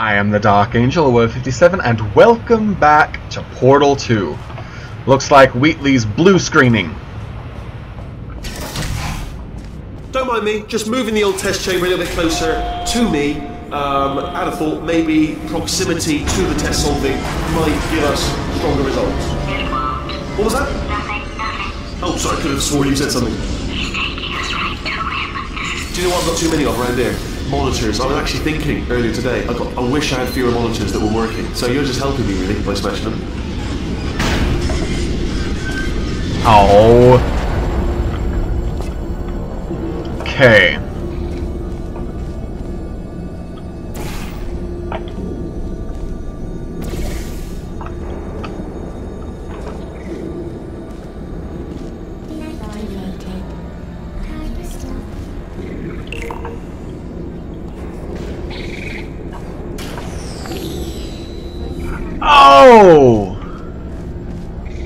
I am the Dark Angel, World 57, and welcome back to Portal 2. Looks like Wheatley's blue screening. Don't mind me, just moving the old test chamber a little bit closer to me. Um, I'd thought maybe proximity to the test solving might give us stronger results. What was that? Nothing, nothing. Oh, sorry, I could have sworn you said something. Do you know what I've got too many of around here? Monitors. I was actually thinking earlier today, I, got, I wish I had fewer monitors that were working. So you're just helping me really by smashing them. Oh. Okay. Oh!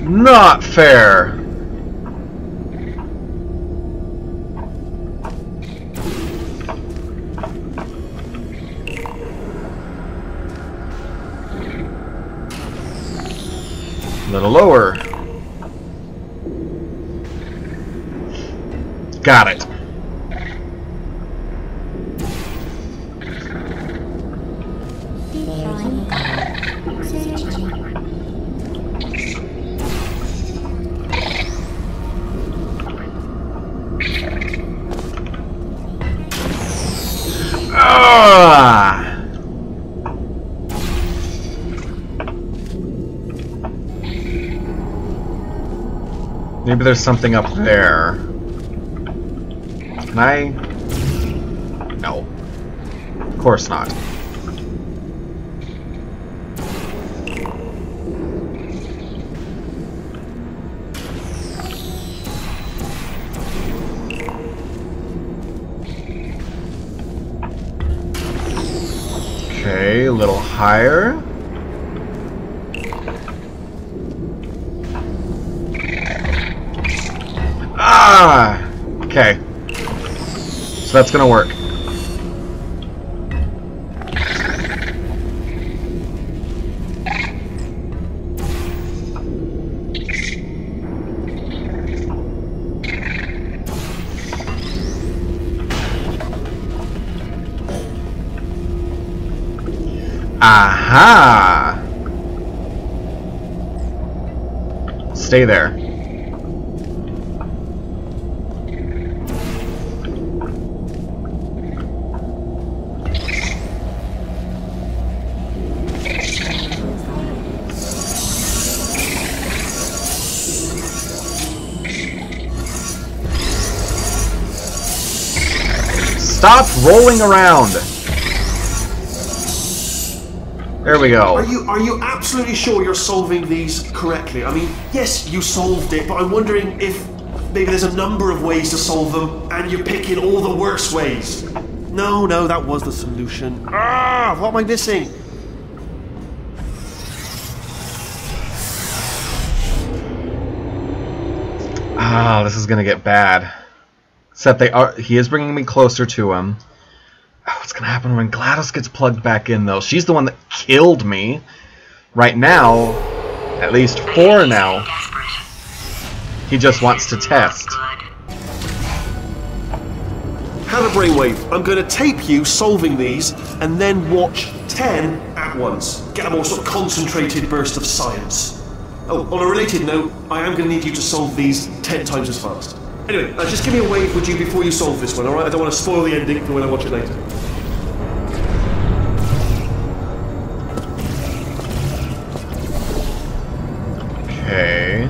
Not fair. There's something up there. Can I? No. Of course not. Okay, a little higher. Ah! Okay. So that's gonna work. Aha! Stay there. Stop rolling around! There we go. Are you are you absolutely sure you're solving these correctly? I mean, yes, you solved it, but I'm wondering if maybe there's a number of ways to solve them, and you're picking all the worst ways. No, no, that was the solution. Ah, what am I missing? Ah, this is gonna get bad. Except they are. He is bringing me closer to him. Oh, what's gonna happen when GLaDOS gets plugged back in, though? She's the one that killed me. Right now, at least for now, he just wants to test. Have a brainwave. I'm going to tape you solving these, and then watch ten at once. Get a more sort of concentrated burst of science. Oh, on a related note, I am going to need you to solve these ten times as fast. Anyway, uh, just give me a wave, would you, before you solve this one, alright? I don't want to spoil the ending for when I watch it later. Okay.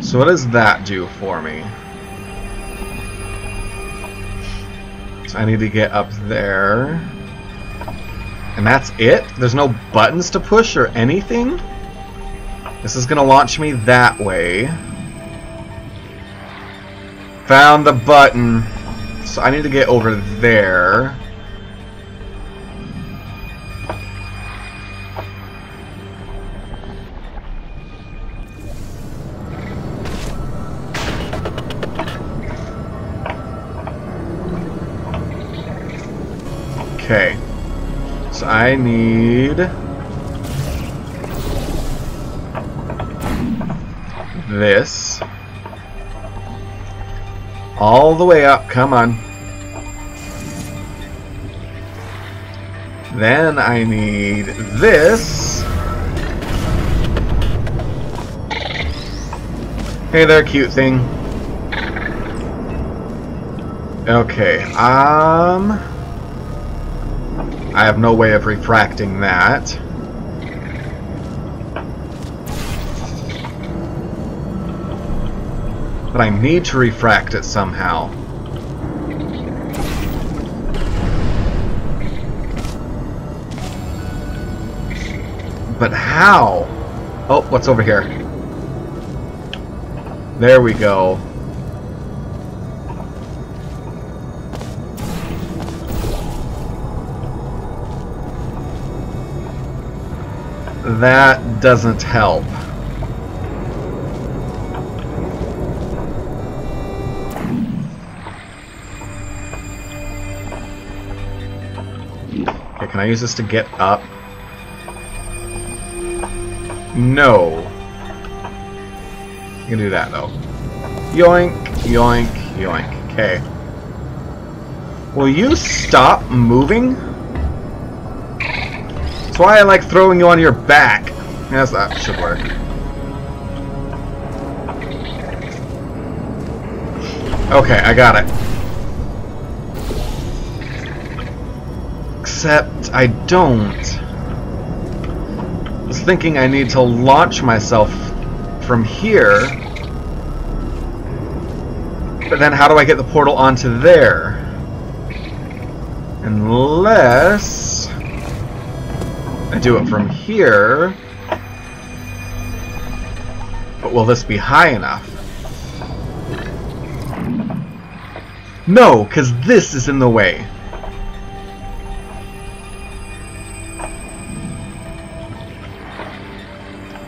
So what does that do for me? So I need to get up there. And that's it? There's no buttons to push or anything? This is gonna launch me that way. Found the button. So I need to get over there. Okay. So I need... This. All the way up, come on. Then I need this. Hey there, cute thing. Okay, um... I have no way of refracting that. But I need to refract it somehow. But how? Oh, what's over here? There we go. That doesn't help. Can I use this to get up? No. You can do that though. Yoink, yoink, yoink. Okay. Will you stop moving? That's why I like throwing you on your back. Yes, that should work. Okay, I got it. Except I don't. I was thinking I need to launch myself from here. But then how do I get the portal onto there? Unless I do it from here. But will this be high enough? No, because this is in the way.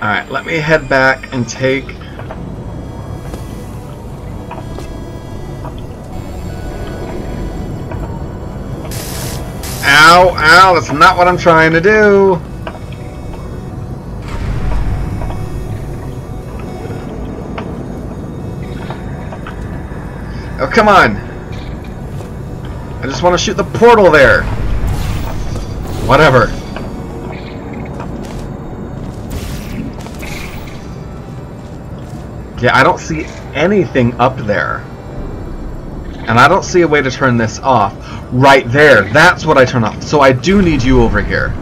Alright, let me head back and take... Ow, ow, that's not what I'm trying to do! Oh, come on! I just want to shoot the portal there! Whatever. Yeah, I don't see anything up there. And I don't see a way to turn this off. Right there. That's what I turn off. So I do need you over here.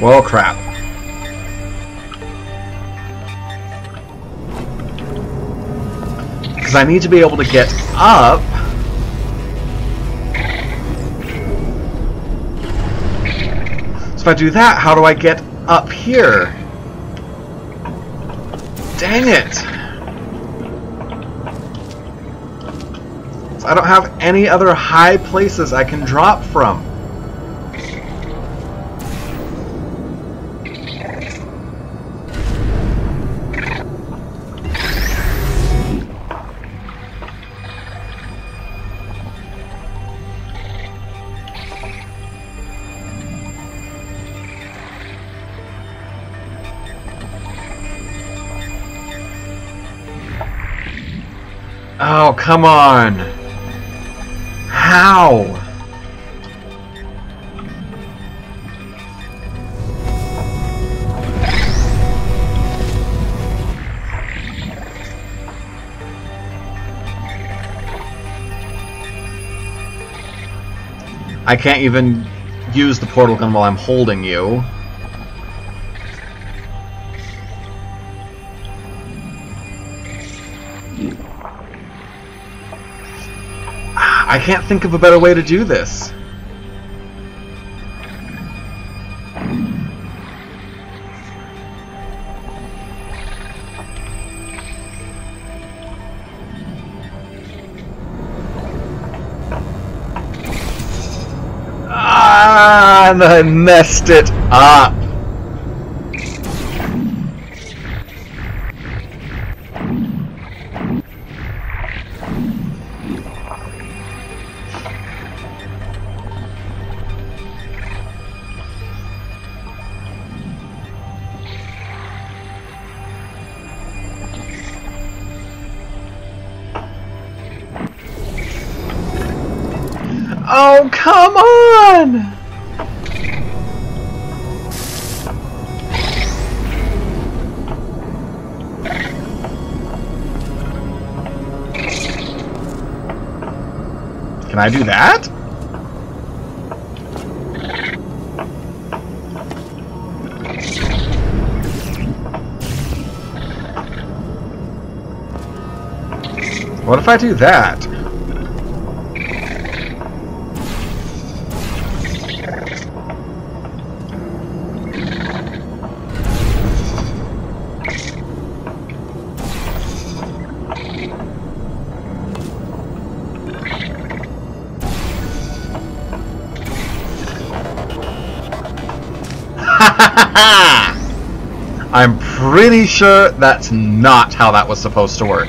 Well, crap. Because I need to be able to get up. So if I do that, how do I get up here? Dang it! So I don't have any other high places I can drop from. Come on! How? I can't even use the portal gun while I'm holding you. Can't think of a better way to do this. Ah, and I messed it up. Oh, come on! Can I do that? What if I do that? I'm pretty sure that's not how that was supposed to work.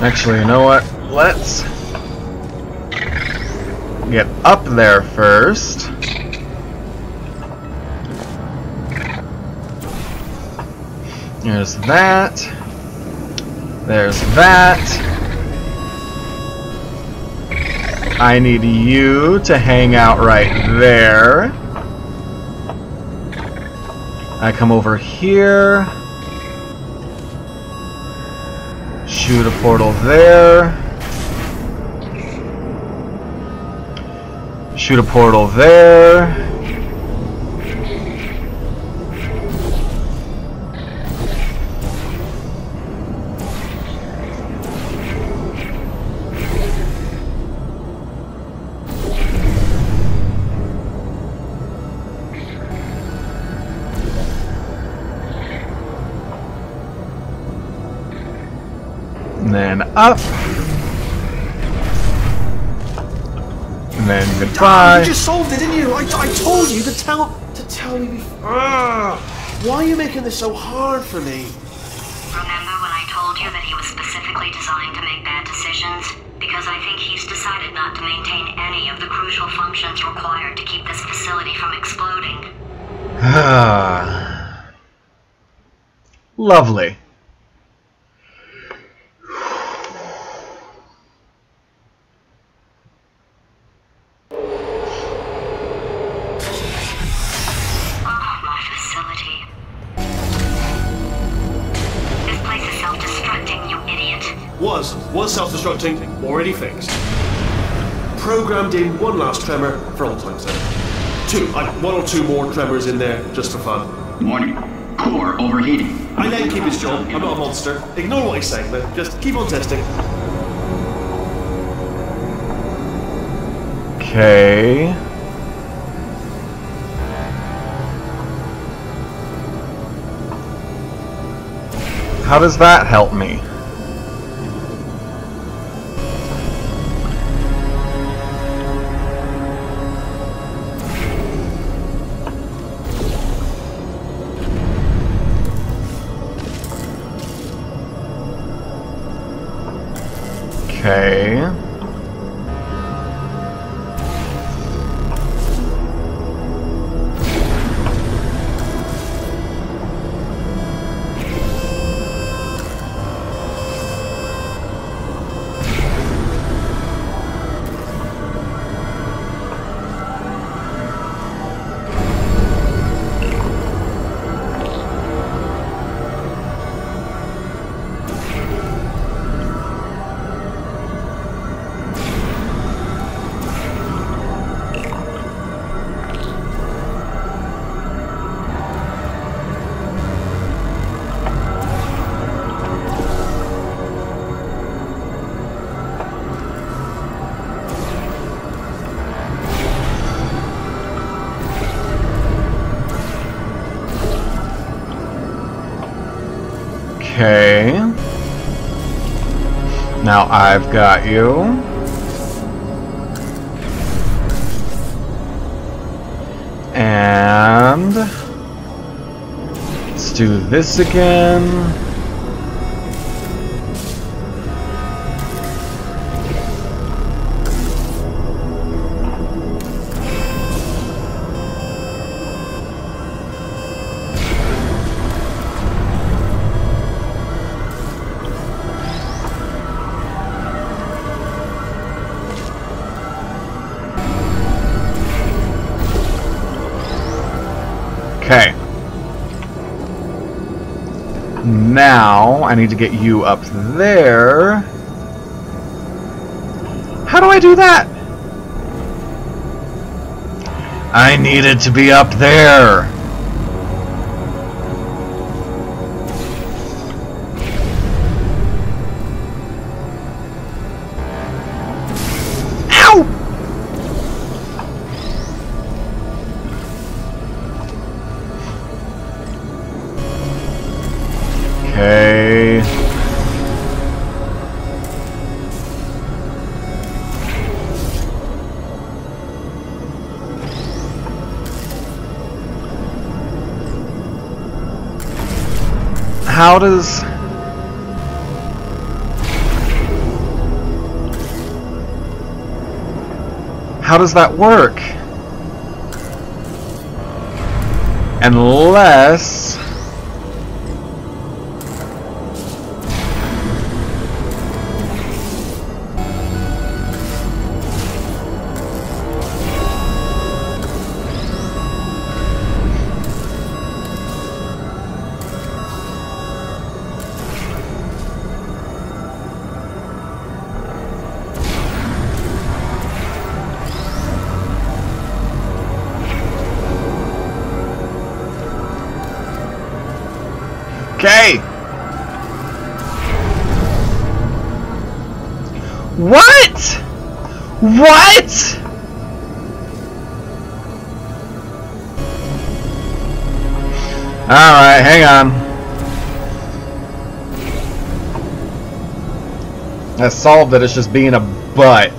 Actually, you know what? Let's get up there first. There's that. There's that. I need you to hang out right there. I come over here. Shoot a portal there. Shoot a portal there. Up. And then goodbye. You just solved it, didn't you? I, I told you to tell to tell me before. Ugh. Why are you making this so hard for me? Remember when I told you that he was specifically designed to make bad decisions? Because I think he's decided not to maintain any of the crucial functions required to keep this facility from exploding. Ah. Lovely. Was self-destructing, already fixed. Programmed in one last tremor for all time's sake. Two, like one or two more tremors in there just for fun. Warning. Core overheating. I let him keep his job. I'm not a monster. Ignore what he's saying, man. Just keep on testing. Okay. How does that help me? Okay. Okay. Now I've got you. And let's do this again. I need to get you up there. How do I do that? I needed to be up there. How does... How does that work? Unless... Okay. What? What? Alright, hang on. I solved it, it's just being a butt.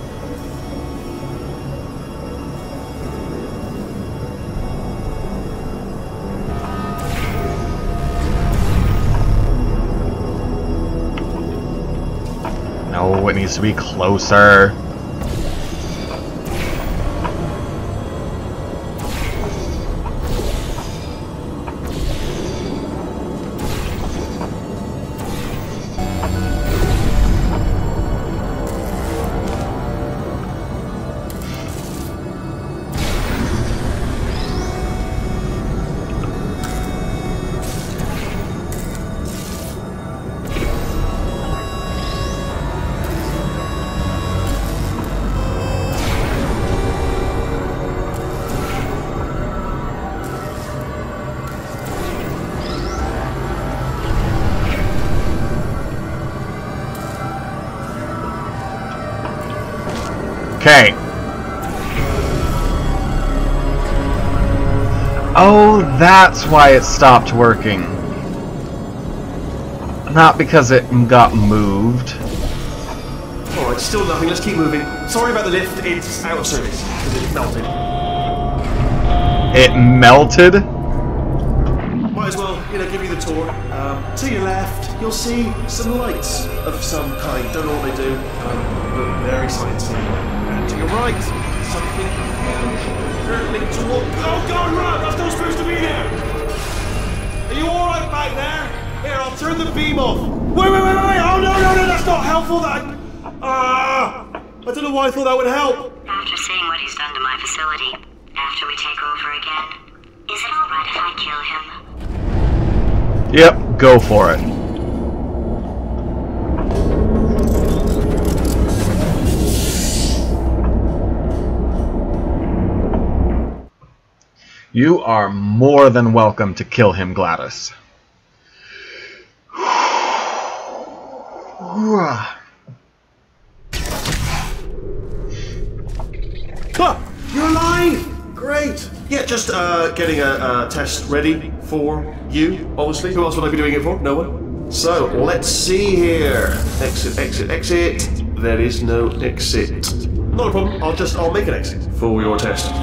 No, it needs to be closer. That's why it stopped working. Not because it got moved. Alright, still nothing. Let's keep moving. Sorry about the lift. It's out of service because it melted. It melted? Might as well, you know, give you the tour. Um, to your left, you'll see some lights of some kind. Don't know what they do. Um, look very sciencey. And to your right, something hurtling toward. Oh God, Rob! That's not supposed to be there. Are you all right back there? Here, I'll turn the beam off. Wait, wait, wait, wait! Oh no, no, no! That's not helpful. That. Ah! I don't know why I thought that would help. After seeing what he's done to my facility, after we take over again, is it alright if I kill him? Yep, go for it. You are more than welcome to kill him, GLaDOS. You're alive! Great. Yeah, just uh, getting a, a test ready for you, obviously. Who else would I be doing it for? No one? So, let's see here. Exit, exit, exit. There is no exit. Not a problem. I'll just, I'll make an exit for your test.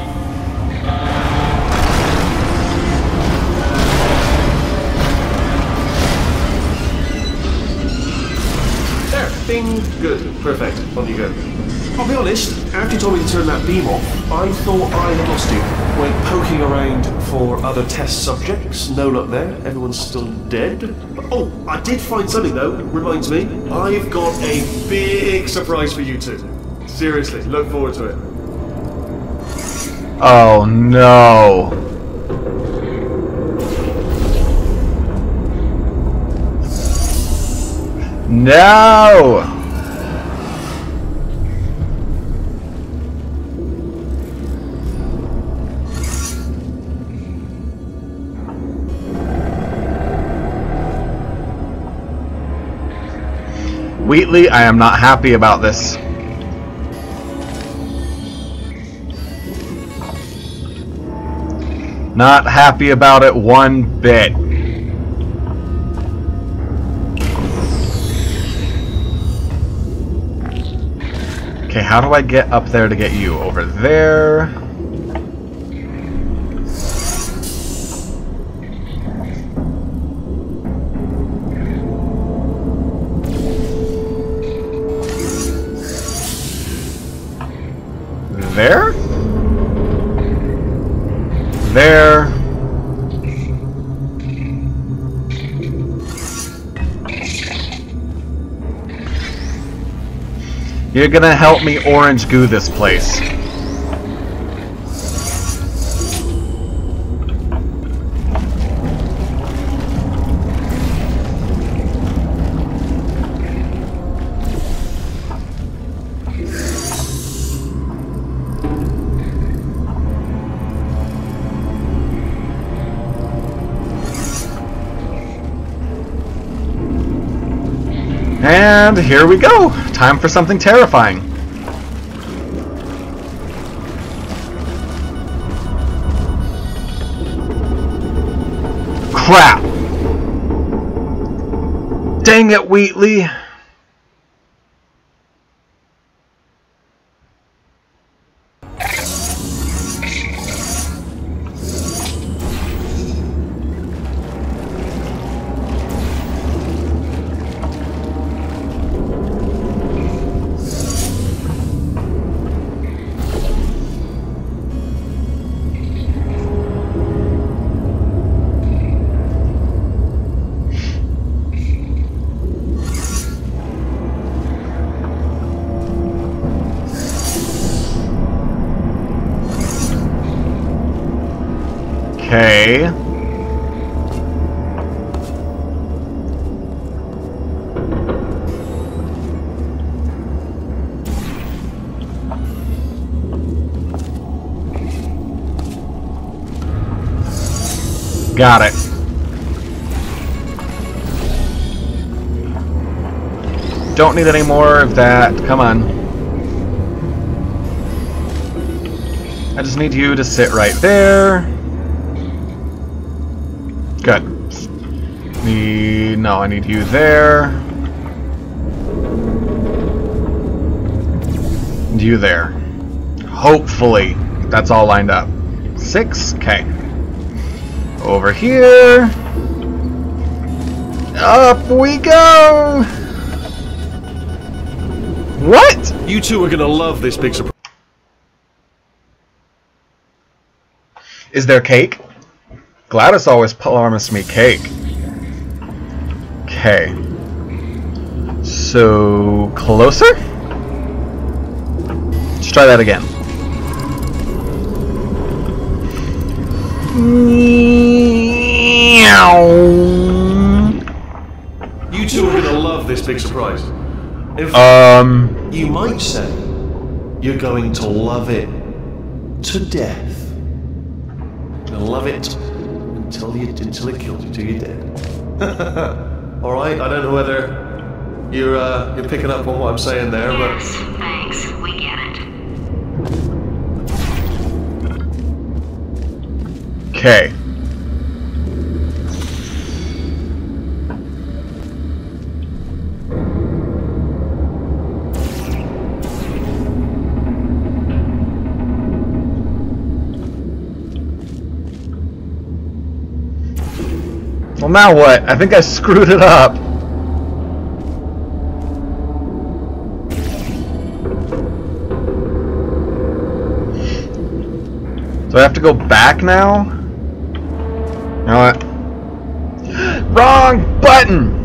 Good. Perfect. On you go. I'll be honest, after you told me to turn that beam off, I thought I had lost you. Went poking around for other test subjects. No luck there. Everyone's still dead. Oh, I did find something though. Reminds me. I've got a big surprise for you two. Seriously, look forward to it. Oh no. No! Wheatley, I am not happy about this. Not happy about it one bit. Okay, how do I get up there to get you? Over there. There? There. You're gonna help me orange goo this place. And here we go! Time for something terrifying. Crap! Dang it, Wheatley! Got it. Don't need any more of that. Come on. I just need you to sit right there. Good. Need no, I need you there. You there. Hopefully, that's all lined up. Six? Okay. Over here. Up we go! What? You two are gonna love this big surprise. Is there cake? GLaDOS always promised me cake. Okay. So, closer? Let's try that again. Meow. You two are gonna love this big surprise. In fact, Um, you might say you're going to love it to death. You'll love it until you until it kills you till you're dead. All right. I don't know whether you're uh, you're picking up on what I'm saying there, but Yes, thanks. We get it. okay. Now what? I think I screwed it up. Do I have to go back now? You know what? Wrong button!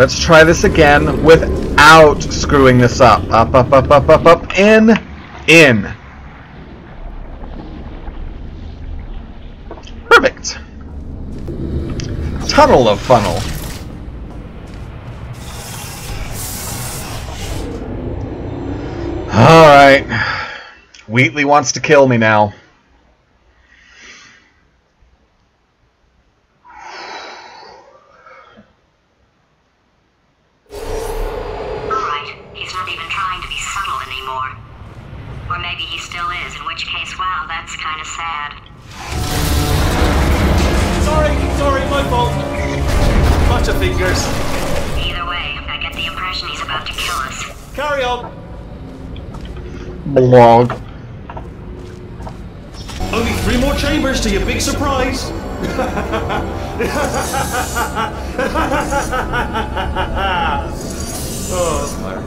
Let's try this again without screwing this up. Up, up, up, up, up, up, in, in. Perfect. Tunnel of funnel. Alright. Wheatley wants to kill me now. Blog. Only three more chambers to your big surprise. oh,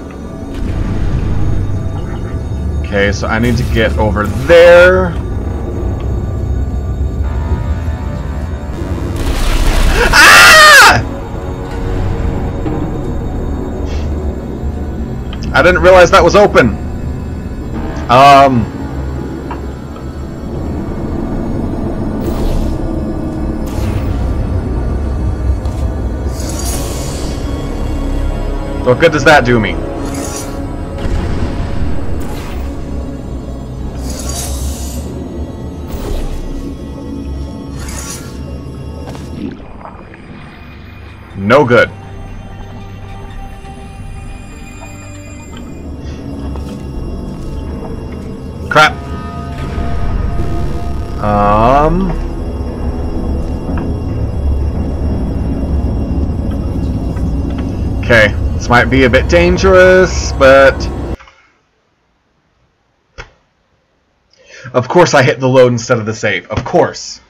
Okay, so I need to get over there. Ah! I didn't realize that was open. Um. What good does that do me? No good. Might be a bit dangerous, but... Of course I hit the load instead of the save. Of course.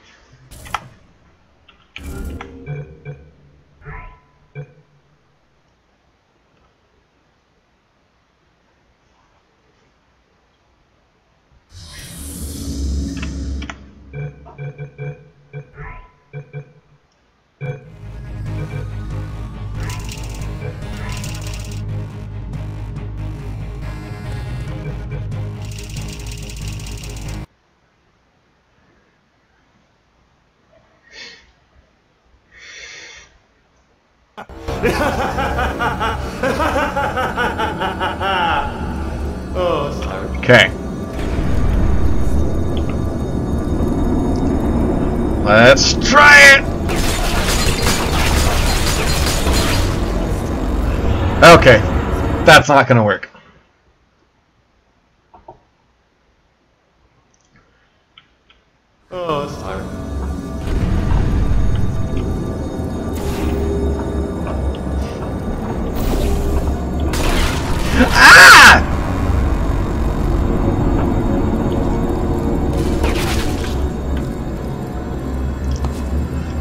Okay. Let's try it! Okay. That's not gonna work. Ah!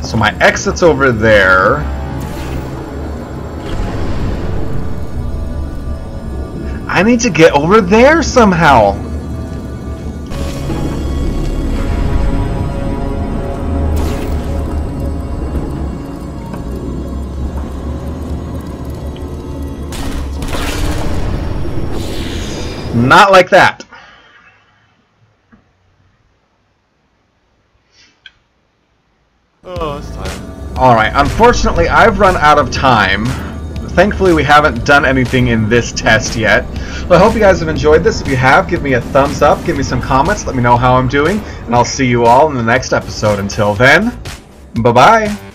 So my exit's over there. I need to get over there somehow. Not like that. Oh, sorry. Alright, unfortunately I've run out of time. Thankfully we haven't done anything in this test yet. But I hope you guys have enjoyed this. If you have, give me a thumbs up, give me some comments, let me know how I'm doing, and I'll see you all in the next episode. Until then, bye-bye.